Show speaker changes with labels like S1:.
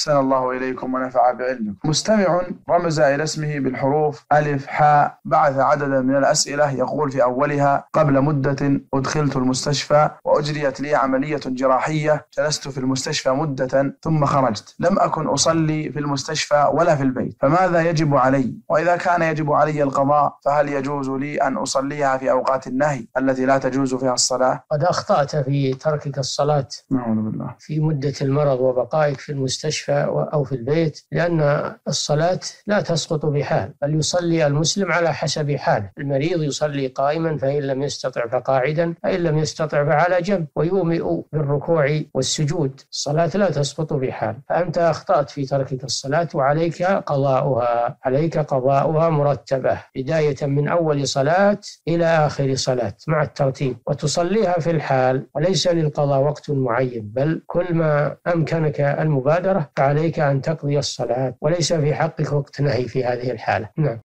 S1: أحسن الله إليكم ونفع بعلمكم. مستمع رمز إلى اسمه بالحروف ألف حاء. بعث عددا من الأسئلة يقول في أولها قبل مدة أدخلت المستشفى وأجريت لي عملية جراحية جلست في المستشفى مدة ثم خرجت. لم أكن أصلي في المستشفى ولا في البيت. فماذا يجب علي؟ وإذا كان يجب علي القضاء فهل يجوز لي أن أصليها في أوقات النهي التي لا تجوز فيها الصلاة؟
S2: قد أخطأت في تركك الصلاة
S1: نعوذ بالله.
S2: في مدة المرض وبقائك في المستشفى. أو في البيت لأن الصلاة لا تسقط بحال بل يصلي المسلم على حسب حاله. المريض يصلي قائما فإن لم يستطع فقاعدا فإن لم يستطع فعلى جنب ويومئ بالركوع والسجود. الصلاة لا تسقط بحال. فأنت أخطأت في تركك الصلاة وعليك قضاؤها عليك قضاؤها مرتبة. بداية من أول صلاة إلى آخر صلاة مع الترتيب. وتصليها في الحال وليس للقضاء وقت معين بل كل ما أمكنك المبادرة فعليك أن تقضي الصلاة وليس في حقك وقت نهي في هذه الحالة. نعم.